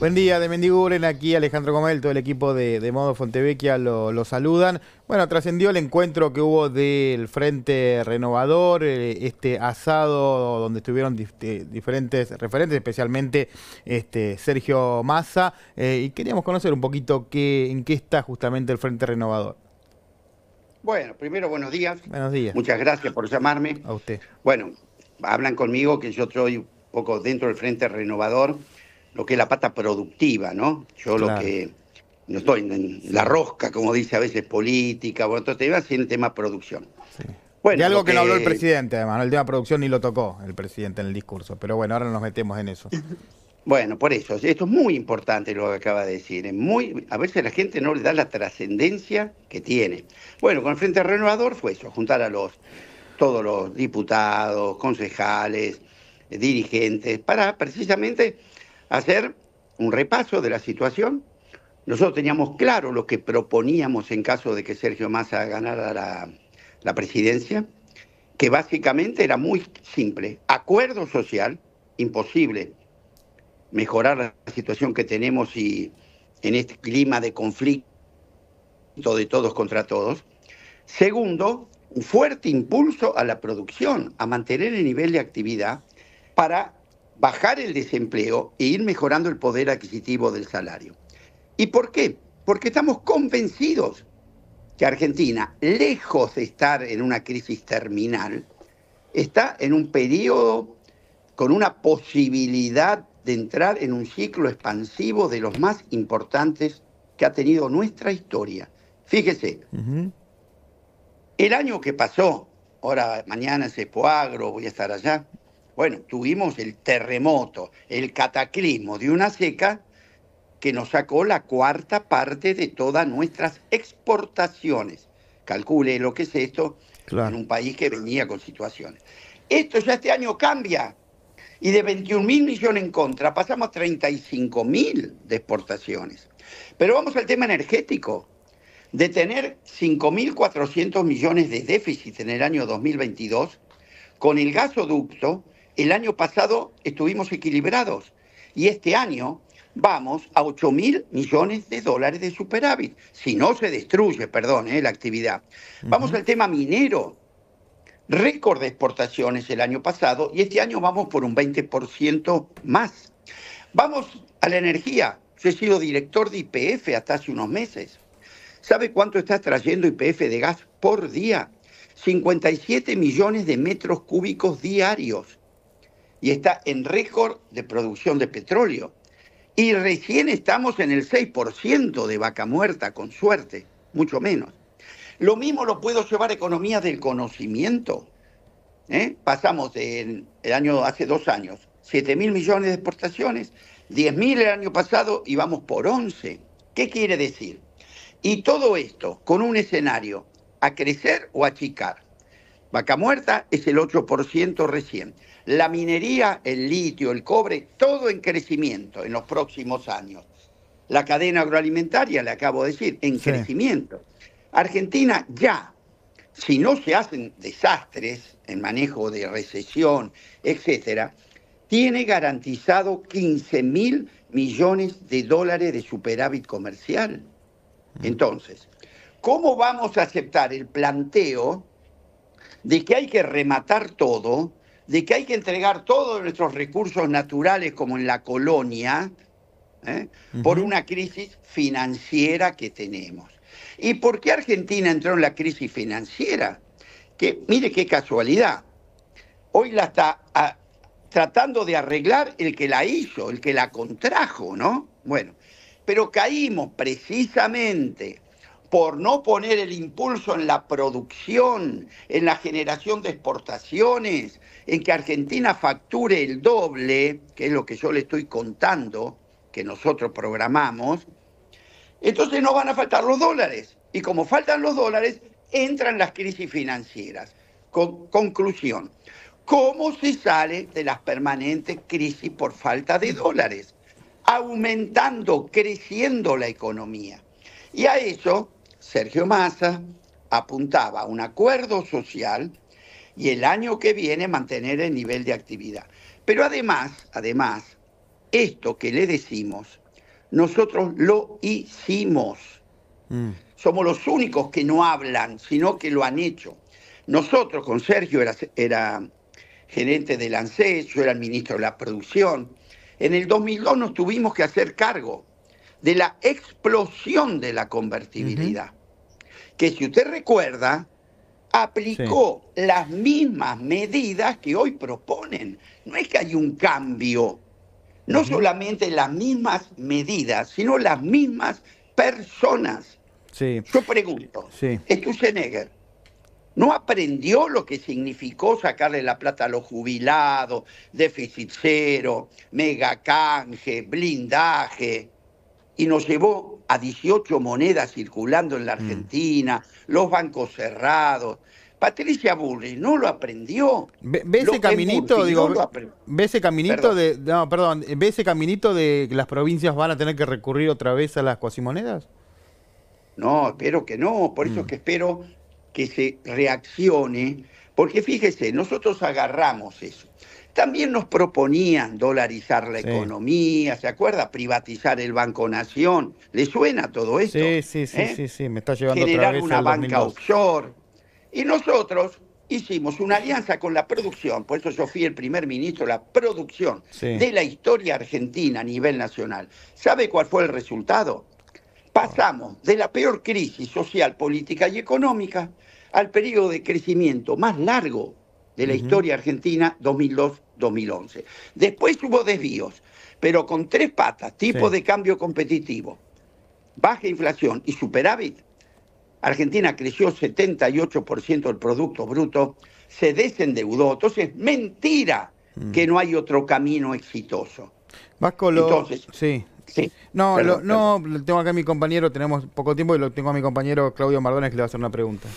Buen día de Mendiguren, aquí Alejandro Comel, todo el equipo de, Modo Fontevecchia lo, saludan. Bueno, trascendió el encuentro que hubo del Frente Renovador, eh, este asado donde estuvieron diferentes referentes, especialmente este, Sergio Massa, eh, y queríamos conocer un poquito qué, en qué está justamente el Frente Renovador. Bueno, primero buenos días. Buenos días. Muchas gracias por llamarme. A usted. Bueno, hablan conmigo que yo estoy un poco dentro del Frente Renovador lo que es la pata productiva, ¿no? Yo lo que no estoy en la rosca, como dice a veces, política, bueno, todo tema, sino el tema producción. Bueno, y algo que, no habló el presidente, además, el tema producción ni lo tocó el presidente en el discurso, pero bueno, ahora nos metemos en eso. Bueno, por eso, esto es muy importante lo que acaba de decir. muy, a veces la gente no le da la trascendencia que tiene. Bueno, con el Frente Renovador fue eso, juntar a los todos los diputados, concejales, dirigentes, para precisamente hacer un repaso de la situación. Nosotros teníamos claro lo que proponíamos en caso de que Sergio Massa ganara la, presidencia, que básicamente era muy simple. Acuerdo social, imposible mejorar la situación que tenemos y en este clima de conflicto de todos contra todos. Segundo, un fuerte impulso a la producción, a mantener el nivel de actividad para bajar el desempleo e ir mejorando el poder adquisitivo del salario. ¿Y por qué? Porque estamos convencidos que Argentina, lejos de estar en una crisis terminal, está en un periodo con una posibilidad de entrar en un ciclo expansivo de los más importantes que ha tenido nuestra historia. Fíjese, el año que pasó, ahora mañana es Poagro, voy a estar allá, bueno, tuvimos el terremoto, el cataclismo de una seca que nos sacó la cuarta parte de todas nuestras exportaciones. Calcule lo que es esto en un país que venía con situaciones. Esto ya este año cambia. Y de 21 mil millones en contra pasamos a 35 mil de exportaciones. Pero vamos al tema energético. De tener 5.400 millones de déficit en el año 2022, con el gasoducto el año pasado estuvimos equilibrados y este año vamos a 8 mil millones de dólares de superávit. Si no se destruye, perdón, eh, la actividad. Vamos al tema minero. Récord de exportaciones el año pasado y este año vamos por un 20% más. Vamos a la energía. Yo he sido director de IPF hasta hace unos meses. ¿Sabe cuánto está trayendo IPF de gas por día? 57 millones de metros cúbicos diarios y está en récord de producción de petróleo. Y recién estamos en el 6% de vaca muerta, con suerte, mucho menos. Lo mismo lo puedo llevar a economía del conocimiento. ¿eh? Pasamos el año, hace dos años, 7 mil millones de exportaciones, 10 mil el año pasado y vamos por 11. ¿Qué quiere decir? Y todo esto con un escenario a crecer o achicar. Vaca muerta es el 8% recién la minería, el litio, el cobre, todo en crecimiento en los próximos años. La cadena agroalimentaria, le acabo de decir, en crecimiento. Argentina ya, si no se hacen desastres en manejo de recesión, etcétera, tiene garantizado 15 mil millones de dólares de superávit comercial. Mm. Entonces, ¿cómo vamos a aceptar el planteo de que hay que rematar todo de que hay que entregar todos nuestros recursos naturales como en la colonia ¿eh? por una crisis financiera que tenemos. ¿Y por qué Argentina entró en la crisis financiera? Que mire qué casualidad. Hoy la está ah, tratando de arreglar el que la hizo, el que la contrajo, ¿no? Bueno, pero caímos precisamente por no poner el impulso en la producción, en la generación de exportaciones, en que Argentina facture el doble, que es lo que yo le estoy contando, que nosotros programamos, entonces no van a faltar los dólares. Y como faltan los dólares, entran las crisis financieras. conclusión, ¿cómo se sale de las permanentes crisis por falta de dólares? Aumentando, creciendo la economía. Y a eso Sergio Massa apuntaba a un acuerdo social y el año que viene mantener el nivel de actividad. Pero además, además, esto que le decimos Nosotros lo hicimos. Mm. Somos los únicos que no hablan, sino que lo han hecho. Nosotros, con Sergio, era, era gerente del ANSES, yo era el ministro de la producción. En el 2002 nos tuvimos que hacer cargo de la explosión de la convertibilidad, que si usted recuerda, aplicó las mismas medidas que hoy proponen. No es que hay un cambio, no solamente las mismas medidas, sino las mismas personas. Yo pregunto, sí. Stusenegger, ¿no aprendió lo que significó sacarle la plata a los jubilados, déficit cero, mega canje, blindaje? Y nos llevó a 18 monedas circulando en la mm. Argentina, los bancos cerrados. Patricia Burri no lo aprendió. ¿Ve, ese caminito, digo, ve ese caminito de, no, perdón, ve ese caminito de que las provincias van a tener que recurrir otra vez a las cuasimonedas? No, espero que no, por eso mm. que espero que se reaccione, porque fíjese, nosotros agarramos eso. También nos proponían dolarizar la economía, ¿se acuerda? Privatizar el Banco Nación. ¿Le suena todo esto? Sí, sí, sí, ¿Eh? sí, sí, me está llevando Generar una banca offshore. Y nosotros hicimos una alianza con la producción, por eso yo fui el primer ministro de la producción de la historia argentina a nivel nacional. ¿Sabe cuál fue el resultado? Pasamos de la peor crisis social, política y económica al periodo de crecimiento más largo de la historia argentina 2002-2011. Después hubo desvíos, pero con tres patas, tipo de cambio competitivo, baja inflación y superávit, Argentina creció 78% del Producto Bruto, se desendeudó. Entonces, mentira mm. que no hay otro camino exitoso. Vasco, Entonces, sí. Sí. No, no, tengo acá a mi compañero, tenemos poco tiempo y lo tengo a mi compañero Claudio Mardones que le va a hacer una pregunta.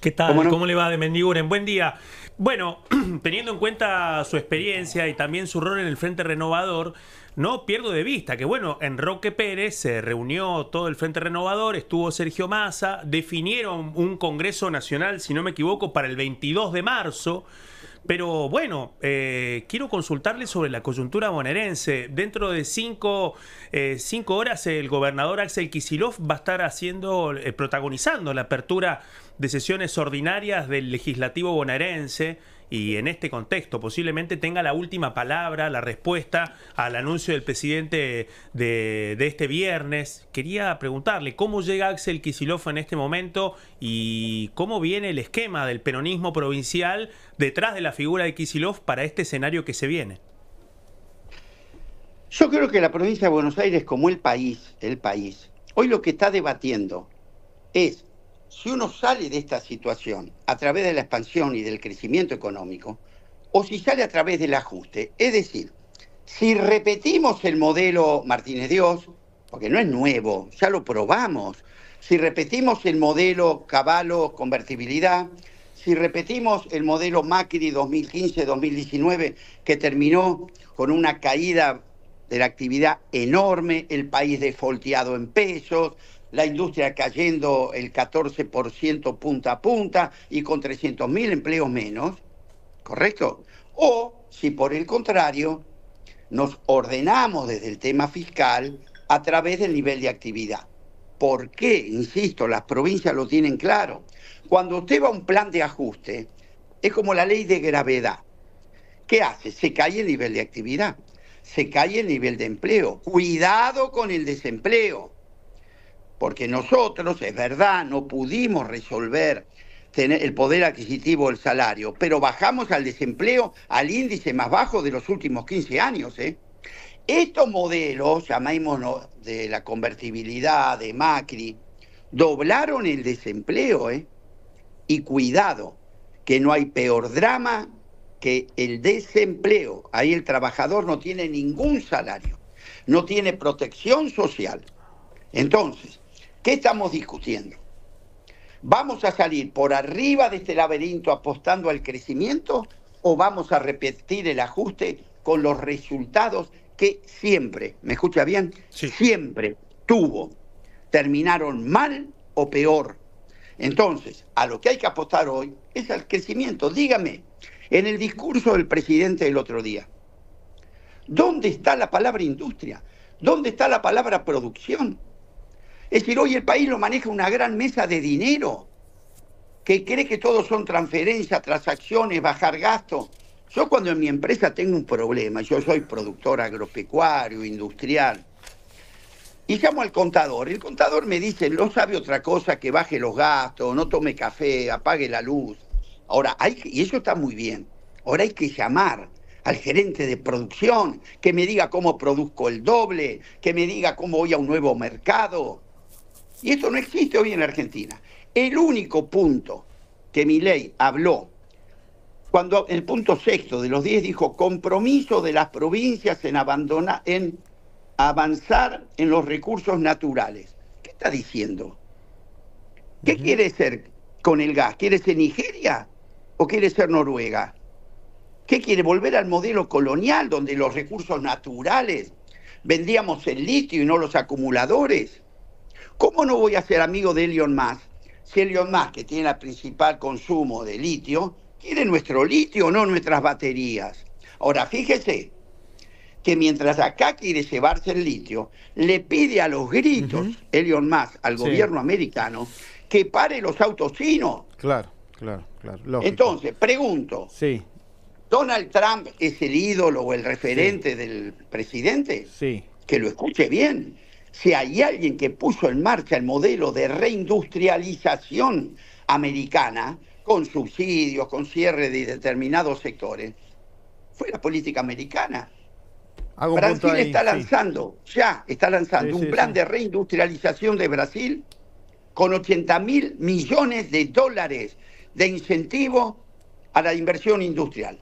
¿Qué tal? ¿Cómo, le va de Mendiguren? Buen día. Bueno, teniendo en cuenta su experiencia y también su rol en el Frente Renovador, no pierdo de vista que, bueno, en Roque Pérez se reunió todo el Frente Renovador, estuvo Sergio Massa, definieron un Congreso Nacional, si no me equivoco, para el 22 de marzo. Pero bueno, eh, quiero consultarle sobre la coyuntura bonaerense. Dentro de cinco, eh, cinco, horas el gobernador Axel Kisilov va a estar haciendo, eh, protagonizando la apertura de sesiones ordinarias del legislativo bonaerense y en este contexto posiblemente tenga la última palabra, la respuesta al anuncio del presidente de, este viernes. Quería preguntarle cómo llega Axel Kicillof en este momento y cómo viene el esquema del peronismo provincial detrás de la figura de Kicillof para este escenario que se viene. Yo creo que la provincia de Buenos Aires, como el país, el país, hoy lo que está debatiendo es si uno sale de esta situación a través de la expansión y del crecimiento económico, o si sale a través del ajuste. Es decir, si repetimos el modelo Martínez Dios, porque no es nuevo, ya lo probamos, si repetimos el modelo Caballo convertibilidad, si repetimos el modelo Macri 2015-2019, que terminó con una caída de la actividad enorme, el país defolteado en pesos, la industria cayendo el 14% punta a punta y con 300.000 empleos menos, ¿correcto? O si por el contrario nos ordenamos desde el tema fiscal a través del nivel de actividad. ¿Por qué? Insisto, las provincias lo tienen claro. Cuando usted va a un plan de ajuste, es como la ley de gravedad. ¿Qué hace? Se cae el nivel de actividad, se cae el nivel de empleo. Cuidado con el desempleo porque nosotros, es verdad, no pudimos resolver tener el poder adquisitivo del salario, pero bajamos al desempleo al índice más bajo de los últimos 15 años. ¿eh? Estos modelos, llamémonos de la convertibilidad, de Macri, doblaron el desempleo. ¿eh? Y cuidado, que no hay peor drama que el desempleo. Ahí el trabajador no tiene ningún salario, no tiene protección social. Entonces, ¿Qué estamos discutiendo? ¿Vamos a salir por arriba de este laberinto apostando al crecimiento o vamos a repetir el ajuste con los resultados que siempre, ¿me escucha bien? Siempre tuvo. Terminaron mal o peor. Entonces, a lo que hay que apostar hoy es al crecimiento. Dígame, en el discurso del presidente del otro día, ¿dónde está la palabra industria? ¿Dónde está la palabra producción? Es decir, hoy el país lo maneja una gran mesa de dinero que cree que todo son transferencias, transacciones, bajar gastos. Yo cuando en mi empresa tengo un problema, yo soy productor agropecuario, industrial, y llamo al contador. El contador me dice, no sabe otra cosa que baje los gastos, no tome café, apague la luz. Ahora, hay que, y eso está muy bien. Ahora hay que llamar al gerente de producción, que me diga cómo produzco el doble, que me diga cómo voy a un nuevo mercado. Y esto no existe hoy en la Argentina. El único punto que mi ley habló, cuando el punto sexto de los 10 dijo compromiso de las provincias en, abandonar, en avanzar en los recursos naturales. ¿Qué está diciendo? ¿Qué quiere ser con el gas? ¿Quiere ser Nigeria o quiere ser Noruega? ¿Qué quiere volver al modelo colonial donde los recursos naturales vendíamos el litio y no los acumuladores? ¿Cómo no voy a ser amigo de Elon Musk si Elon Musk, que tiene el principal consumo de litio, quiere nuestro litio, no nuestras baterías? Ahora, fíjese, que mientras acá quiere llevarse el litio, le pide a los gritos, Elon Musk, al gobierno americano, que pare los autos chinos. Claro, claro, claro. Entonces, pregunto. Sí. ¿Donald Trump es el ídolo o el referente del presidente? Sí. Que lo escuche bien. Si hay alguien que puso en marcha el modelo de reindustrialización americana, con subsidios, con cierre de determinados sectores, fue la política americana. Brasil está lanzando, ya está lanzando un plan de reindustrialización de Brasil con 80 mil millones de dólares de incentivo a la inversión industrial.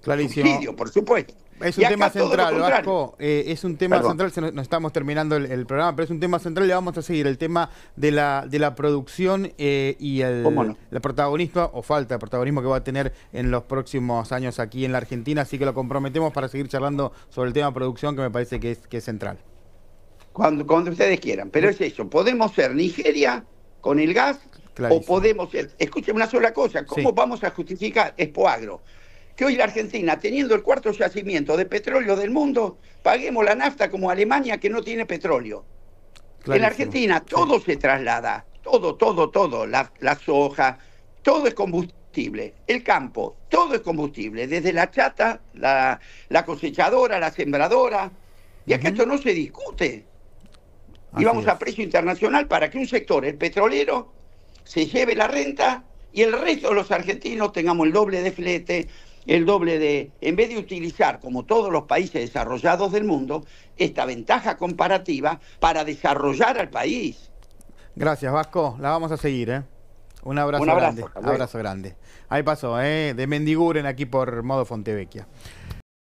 Clarísimo. Subsidio, por supuesto. Es un tema central, Vasco. Eh, es un tema central, nos, estamos terminando el, programa, pero es un tema central. Le vamos a seguir el tema de la, de la producción eh, y el, protagonismo o falta de protagonismo que va a tener en los próximos años aquí en la Argentina. Así que lo comprometemos para seguir charlando sobre el tema producción, que me parece que es, que es central. Cuando, cuando ustedes quieran. Pero es eso: podemos ser Nigeria con el gas o podemos ser. Escuchen una sola cosa: ¿cómo vamos a justificar Expoagro? Que hoy la Argentina, teniendo el cuarto yacimiento de petróleo del mundo, paguemos la nafta como Alemania que no tiene petróleo. En la Argentina todo se traslada, todo, todo, todo, la, soja, todo es combustible, el campo, todo es combustible, desde la chata, la, cosechadora, la sembradora, y acá esto no se discute. y vamos a precio internacional para que un sector, el petrolero, se lleve la renta y el resto de los argentinos tengamos el doble de flete, el doble de, en vez de utilizar, como todos los países desarrollados del mundo, esta ventaja comparativa para desarrollar al país. Gracias, Vasco. La vamos a seguir, ¿eh? Un abrazo, grande. Un abrazo grande. Ahí pasó, ¿eh? De Mendiguren aquí por modo Fontevecchia.